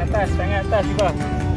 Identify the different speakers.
Speaker 1: atas, sangat atas juga.